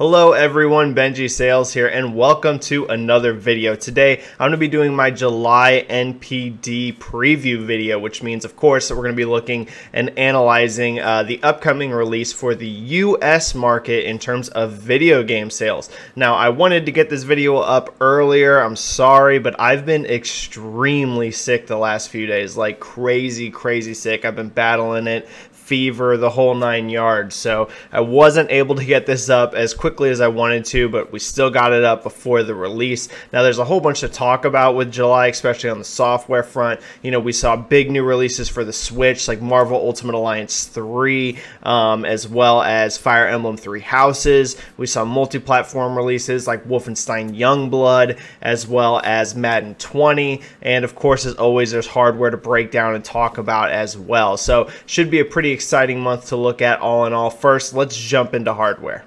Hello everyone, Benji Sales here and welcome to another video. Today I'm going to be doing my July NPD preview video, which means of course that we're to be looking and analyzing uh, the upcoming release for the US market in terms of video game sales. Now I wanted to get this video up earlier, I'm sorry, but I've been extremely sick the last few days, like crazy, crazy sick. I've been battling it, fever, the whole nine yards. So I wasn't able to get this up as quickly as I wanted to, but we still got it up before the release. Now there's a whole bunch to talk about with July, especially on the software front. You know, we saw big new releases for the Switch, like Marvel Ultimate Alliance 3, um, as well as Fire Emblem Three Houses. We saw multi-platform releases like Wolfenstein Youngblood, as well as Madden 20, and of course, as always, there's hardware to break down and talk about as well. So should be a pretty exciting month to look at all in all. First, let's jump into hardware.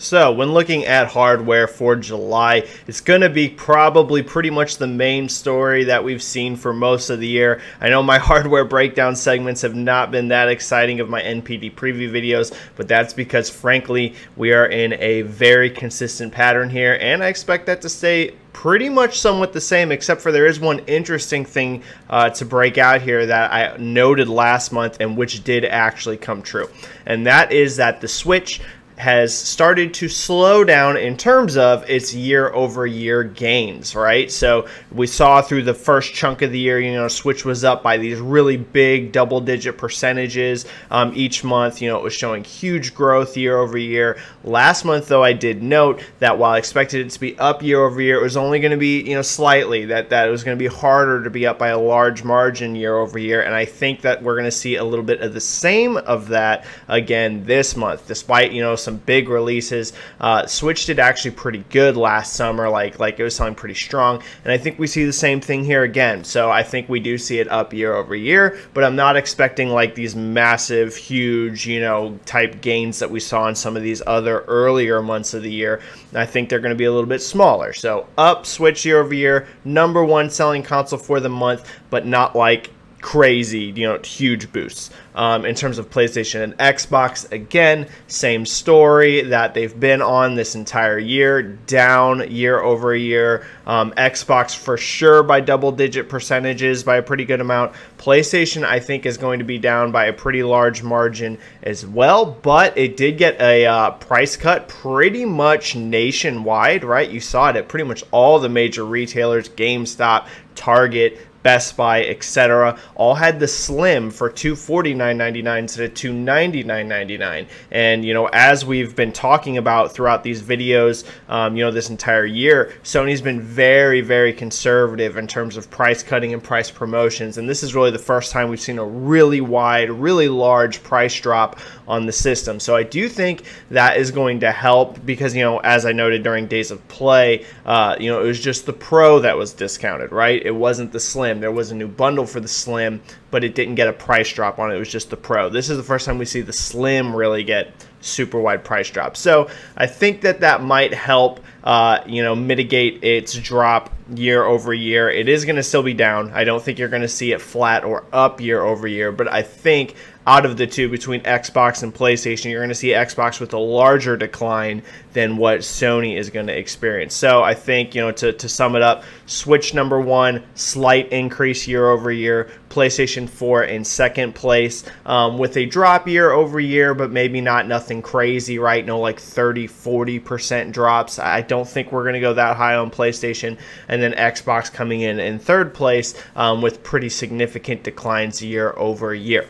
So when looking at hardware for July, it's going to be probably pretty much the main story that we've seen for most of the year. I know my hardware breakdown segments have not been that exciting of my NPD preview videos, but that's because frankly, we are in a very consistent pattern here and I expect that to stay pretty much somewhat the same, except for there is one interesting thing uh, to break out here that I noted last month and which did actually come true. And that is that the Switch has started to slow down in terms of its year over year gains, right? So we saw through the first chunk of the year, you know, Switch was up by these really big double digit percentages um, each month. You know, it was showing huge growth year over year. Last month, though, I did note that while I expected it to be up year over year, it was only going to be, you know, slightly, that, that it was going to be harder to be up by a large margin year over year. And I think that we're going to see a little bit of the same of that again this month, despite, you know, some some big releases. Uh, Switch did actually pretty good last summer, like like it was selling pretty strong, and I think we see the same thing here again. So I think we do see it up year over year, but I'm not expecting like these massive, huge, you know, type gains that we saw in some of these other earlier months of the year. I think they're going to be a little bit smaller. So up Switch year over year, number one selling console for the month, but not like crazy, you know, huge boosts. Um, in terms of PlayStation and Xbox, again, same story that they've been on this entire year, down year over year. Um, Xbox for sure by double digit percentages by a pretty good amount. PlayStation, I think, is going to be down by a pretty large margin as well, but it did get a uh, price cut pretty much nationwide, right? You saw it at pretty much all the major retailers GameStop, Target, Best Buy, etc., all had the Slim for $249.99 instead of $299.99. And you know, as we've been talking about throughout these videos, um, you know, this entire year, Sony's been very, very conservative in terms of price cutting and price promotions. And this is really the first time we've seen a really wide, really large price drop on the system. So I do think that is going to help because you know, as I noted during Days of Play, uh, you know, it was just the Pro that was discounted, right? It wasn't the Slim. Slim. There was a new bundle for the Slim, but it didn't get a price drop on it. It was just the Pro. This is the first time we see the Slim really get super wide price drop. So I think that that might help, uh, you know, mitigate its drop year over year. It is going to still be down. I don't think you're going to see it flat or up year over year, but I think out of the two between Xbox and PlayStation, you're going to see Xbox with a larger decline than what Sony is going to experience. So I think, you know, to, to sum it up, Switch number one, slight increase year over year, PlayStation 4 in second place um, with a drop year over year, but maybe not nothing crazy, right? No, like 30, 40% drops. I don't think we're going to go that high on PlayStation. And then Xbox coming in in third place um, with pretty significant declines year over year.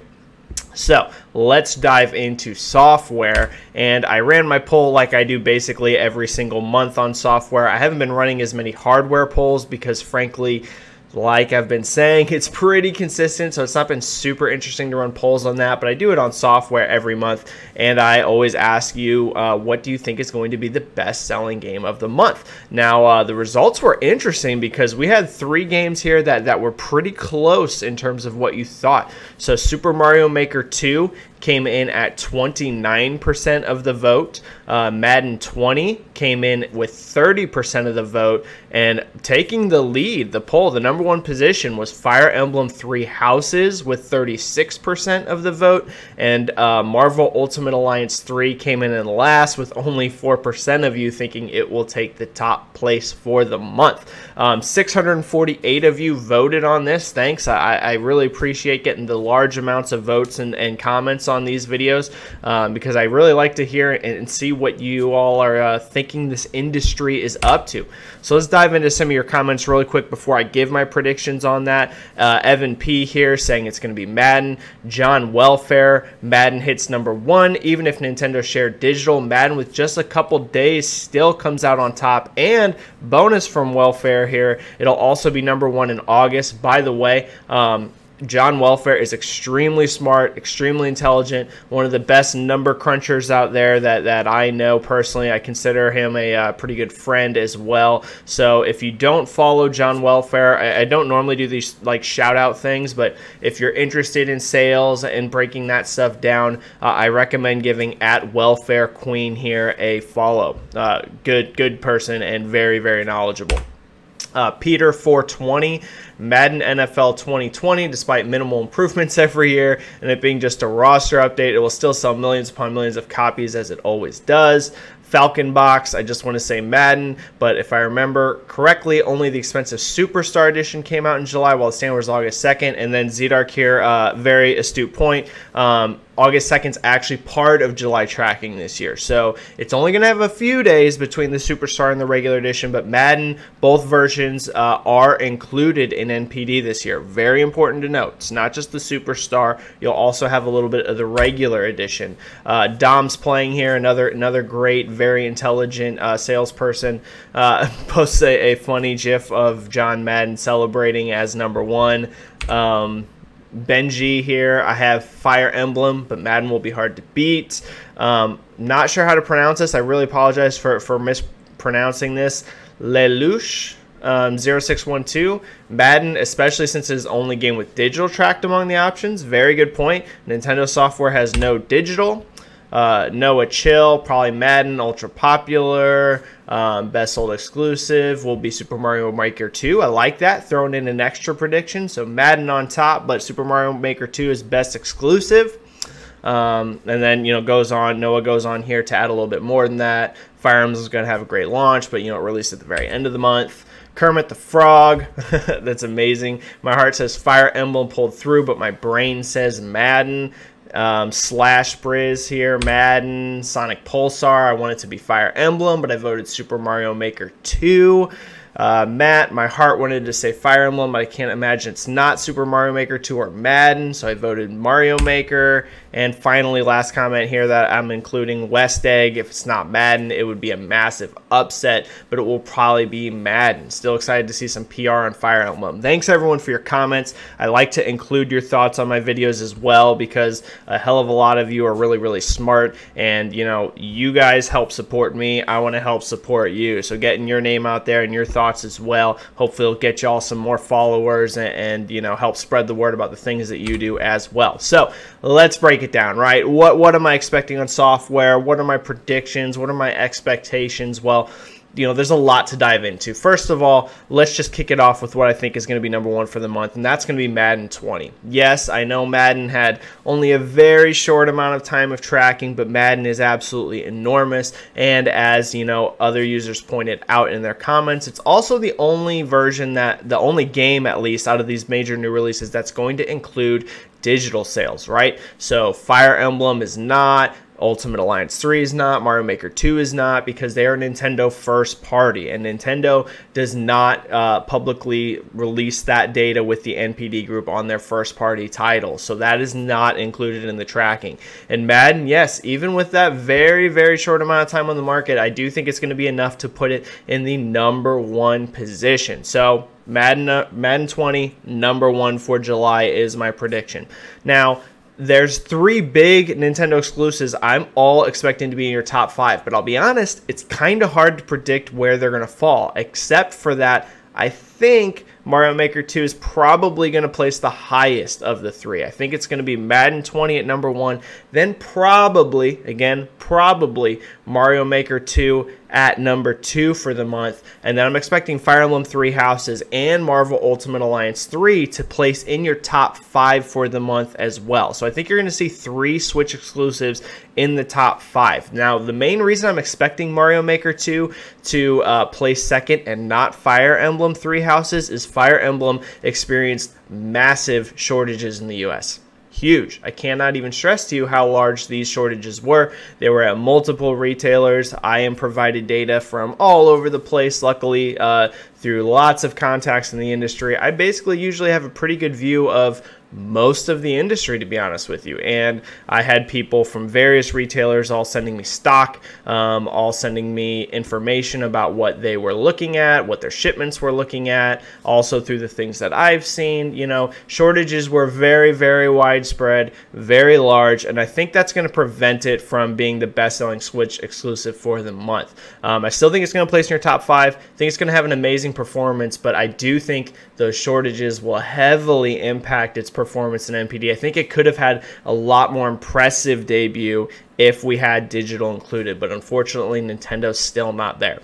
So let's dive into software. And I ran my poll like I do basically every single month on software. I haven't been running as many hardware polls because, frankly, like I've been saying, it's pretty consistent, so it's not been super interesting to run polls on that, but I do it on software every month, and I always ask you, uh, what do you think is going to be the best selling game of the month? Now, uh, the results were interesting because we had three games here that, that were pretty close in terms of what you thought. So, Super Mario Maker 2 came in at 29% of the vote. Uh, Madden 20 came in with 30% of the vote. And taking the lead, the poll, the number one position was Fire Emblem Three Houses with 36% of the vote. And uh, Marvel Ultimate Alliance 3 came in in last with only 4% of you thinking it will take the top place for the month. Um, 648 of you voted on this. Thanks. I, I, really appreciate getting the large amounts of votes and, and comments on these videos um, because I really like to hear and, see what you all are uh, thinking this industry is up to. So let's dive into some of your comments really quick before I give my predictions on that. Uh, Evan P here saying it's going to be Madden. John Welfare, Madden hits number one. Even if Nintendo shared digital, Madden with just a couple days still comes out on top. And bonus from Welfare here, it'll also be number one in August. By the way, um, John Welfare is extremely smart, extremely intelligent, one of the best number crunchers out there that, that I know personally. I consider him a uh, pretty good friend as well. So if you don't follow John Welfare, I, I, don't normally do these like shout out things, but if you're interested in sales and breaking that stuff down, uh, I recommend giving at Welfare Queen here a follow. Uh, good, good person and very, very knowledgeable. Uh, Peter 420, Madden NFL 2020, despite minimal improvements every year and it being just a roster update, it will still sell millions upon millions of copies as it always does. Falcon box, I just want to say Madden, but if I remember correctly, only the expensive Superstar Edition came out in July, while the standard was August 2nd. And then Zdark here, uh, very astute point. Um, August 2nd is actually part of July tracking this year. So it's only going to have a few days between the Superstar and the regular edition, but Madden, both versions uh, are included in NPD this year. Very important to note. It's not just the Superstar. You'll also have a little bit of the regular edition. Uh, Dom's playing here, another another great, very intelligent uh, salesperson. Uh, posts a, a, funny GIF of John Madden celebrating as number one. Um, Benji here. I have Fire Emblem, but Madden will be hard to beat. Um, not sure how to pronounce this. I really apologize for, for mispronouncing this. Lelouch. Um, 0612 Madden, especially since it is only game with digital tracked among the options. Very good point. Nintendo software has no digital. Uh, Noah Chill, probably Madden, ultra popular. Um, best sold exclusive will be Super Mario Maker 2. I like that. Throwing in an extra prediction. So Madden on top, but Super Mario Maker 2 is best exclusive. Um, and then, you know, goes on, Noah goes on here to add a little bit more than that. Fire Emblem is going to have a great launch, but, you know, released at the very end of the month. Kermit the Frog, that's amazing. My heart says Fire Emblem pulled through, but my brain says Madden. Um, Slash Briz here, Madden, Sonic Pulsar. I want it to be Fire Emblem, but I voted Super Mario Maker 2. Uh, Matt, my heart wanted to say Fire Emblem, but I can't imagine it's not Super Mario Maker 2 or Madden, so I voted Mario Maker. And finally, last comment here that I'm including West Egg. If it's not Madden, it would be a massive upset, but it will probably be Madden. Still excited to see some PR on Fire Emblem. Thanks everyone for your comments. I like to include your thoughts on my videos as well because a hell of a lot of you are really, really smart. And, you know, you guys help support me. I want to help support you. So getting your name out there and your thoughts as well, hopefully it'll get y'all some more followers and, and, you know, help spread the word about the things that you do as well. So let's break break it down, right? What what am I expecting on software? What are my predictions? What are my expectations? Well, you know, there's a lot to dive into. First of all, let's just kick it off with what I think is going to be number one for the month, and that's going to be Madden 20. Yes, I know Madden had only a very short amount of time of tracking, but Madden is absolutely enormous. And as you know, other users pointed out in their comments, it's also the only version that, the only game at least out of these major new releases that's going to include digital sales, right? So Fire Emblem is not, Ultimate Alliance 3 is not, Mario Maker 2 is not, because they are Nintendo first party, and Nintendo does not uh, publicly release that data with the NPD group on their first party titles. So that is not included in the tracking. And Madden, yes, even with that very, very short amount of time on the market, I do think it's going to be enough to put it in the number one position. So Madden, uh, Madden 20, number one for July is my prediction. Now, there's three big Nintendo exclusives I'm all expecting to be in your top five, but I'll be honest, it's kind of hard to predict where they're going to fall, except for that I think Mario Maker 2 is probably going to place the highest of the three. I think it's going to be Madden 20 at number one, then probably, again, probably Mario Maker 2 at number two for the month. And then I'm expecting Fire Emblem Three Houses and Marvel Ultimate Alliance 3 to place in your top five for the month as well. So I think you're going to see three Switch exclusives in the top five. Now, the main reason I'm expecting Mario Maker 2 to uh, place second and not Fire Emblem Three Houses is Fire Emblem experienced massive shortages in the US huge. I cannot even stress to you how large these shortages were. They were at multiple retailers. I am provided data from all over the place, luckily, uh, through lots of contacts in the industry. I basically usually have a pretty good view of most of the industry, to be honest with you. And I had people from various retailers all sending me stock, um, all sending me information about what they were looking at, what their shipments were looking at, also through the things that I've seen. You know, shortages were very, very widespread, very large, and I think that's going to prevent it from being the best selling Switch exclusive for the month. Um, I still think it's going to place in your top five. I think it's going to have an amazing performance, but I do think those shortages will heavily impact its performance in NPD. I think it could have had a lot more impressive debut if we had digital included, but unfortunately, Nintendo's still not there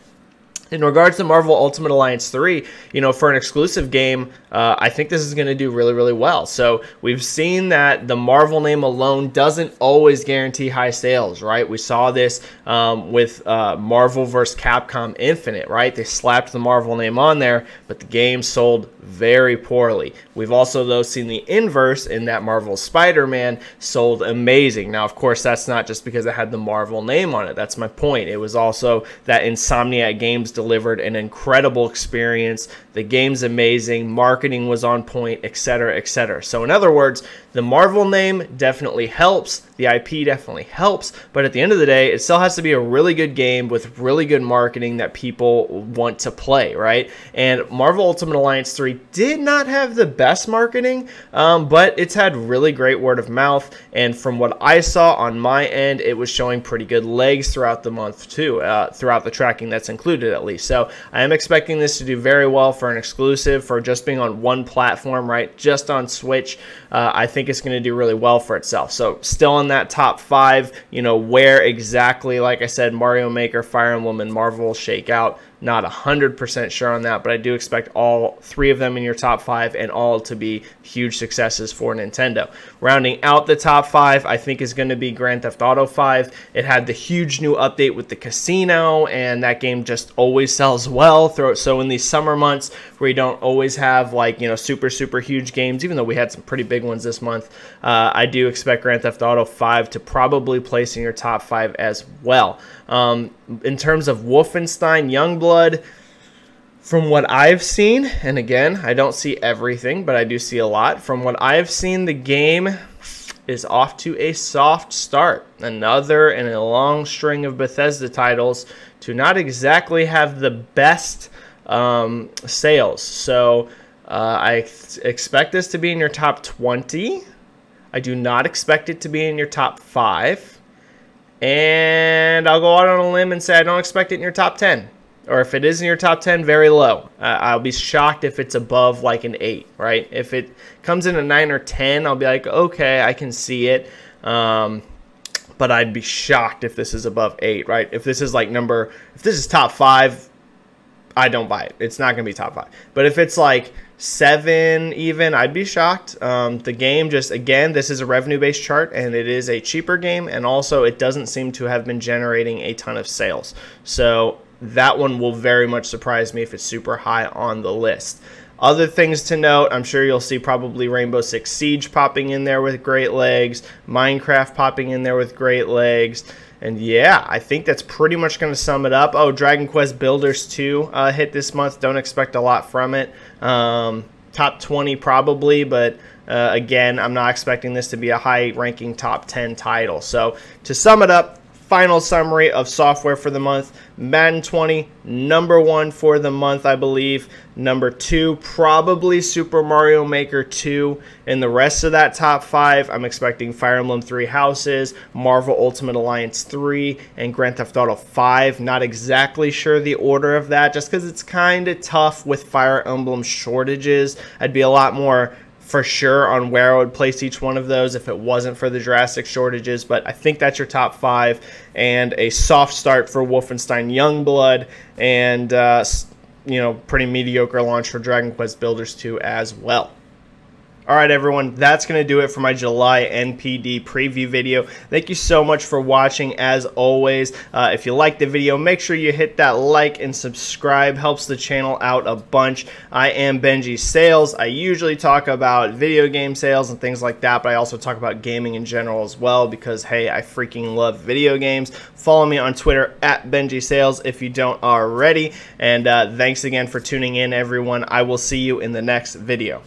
in regards to Marvel Ultimate Alliance 3, you know, for an exclusive game, uh, I think this is going to do really, really well. So we've seen that the Marvel name alone doesn't always guarantee high sales, right? We saw this um, with uh, Marvel vs. Capcom Infinite, right? They slapped the Marvel name on there, but the game sold very poorly. We've also, though, seen the inverse in that Marvel Spider-Man sold amazing. Now, of course, that's not just because it had the Marvel name on it. That's my point. It was also that Insomniac Games delivered an incredible experience. The game's amazing, marketing was on point, etc., etc. So, in other words, the Marvel name definitely helps, the IP definitely helps, but at the end of the day, it still has to be a really good game with really good marketing that people want to play, right? And Marvel Ultimate Alliance 3 did not have the best marketing, um, but it's had really great word of mouth. And from what I saw on my end, it was showing pretty good legs throughout the month, too, uh, throughout the tracking that's included at So I am expecting this to do very well for an exclusive, for just being on one platform, right? Just on Switch. Uh, I think it's going to do really well for itself. So still in that top five, you know, where exactly, like I said, Mario Maker, Fire Emblem, and Marvel shake out. Not 100% sure on that, but I do expect all three of them in your top five and all to be huge successes for Nintendo. Rounding out the top five, I think is going to be Grand Theft Auto 5. It had the huge new update with the casino, and that game just always sells well. So in these summer months where you don't always have like, you know, super, super huge games, even though we had some pretty big ones this month, uh, I do expect Grand Theft Auto 5 to probably place in your top five as well. Um, in terms of Wolfenstein Youngblood, from what I've seen, and again, I don't see everything, but I do see a lot. From what I've seen, the game is off to a soft start. Another in a long string of Bethesda titles to not exactly have the best um, sales. So uh, I expect this to be in your top 20. I do not expect it to be in your top 5. And I'll go out on a limb and say I don't expect it in your top 10. Or if it is in your top 10, very low. Uh, I'll be shocked if it's above like an 8, right? If it comes in a 9 or 10, I'll be like, okay, I can see it. Um, but I'd be shocked if this is above 8, right? If this is like number, if this is top 5, I don't buy it. It's not going to be top 5. But if it's like seven even i'd be shocked um, the game just again this is a revenue based chart and it is a cheaper game and also it doesn't seem to have been generating a ton of sales so that one will very much surprise me if it's super high on the list other things to note, I'm sure you'll see probably Rainbow Six Siege popping in there with great legs, Minecraft popping in there with great legs. And yeah, I think that's pretty much going to sum it up. Oh, Dragon Quest Builders 2 uh, hit this month. Don't expect a lot from it. Um, top 20 probably, but uh, again, I'm not expecting this to be a high ranking top 10 title. So to sum it up, final summary of software for the month Madden 20, number one for the month, I believe. Number two, probably Super Mario Maker 2. And the rest of that top five, I'm expecting Fire Emblem 3 Houses, Marvel Ultimate Alliance 3, and Grand Theft Auto 5. Not exactly sure the order of that, just because it's kind of tough with Fire Emblem shortages. I'd be a lot more for sure on where I would place each one of those if it wasn't for the Jurassic shortages, but I think that's your top five. And a soft start for Wolfenstein Youngblood, and uh, you know, pretty mediocre launch for Dragon Quest Builders 2 as well. All right, everyone, that's going to do it for my July NPD preview video. Thank you so much for watching, as always. Uh, if you liked the video, make sure you hit that like and subscribe. Helps the channel out a bunch. I am Benji Sales. I usually talk about video game sales and things like that, but I also talk about gaming in general as well because, hey, I freaking love video games. Follow me on Twitter at Benji Sales if you don't already. And uh, thanks again for tuning in, everyone. I will see you in the next video.